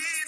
It's